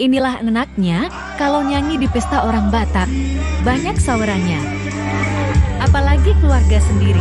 Inilah enaknya kalau nyanyi di pesta orang Batak. Banyak sawerannya. Apalagi keluarga sendiri.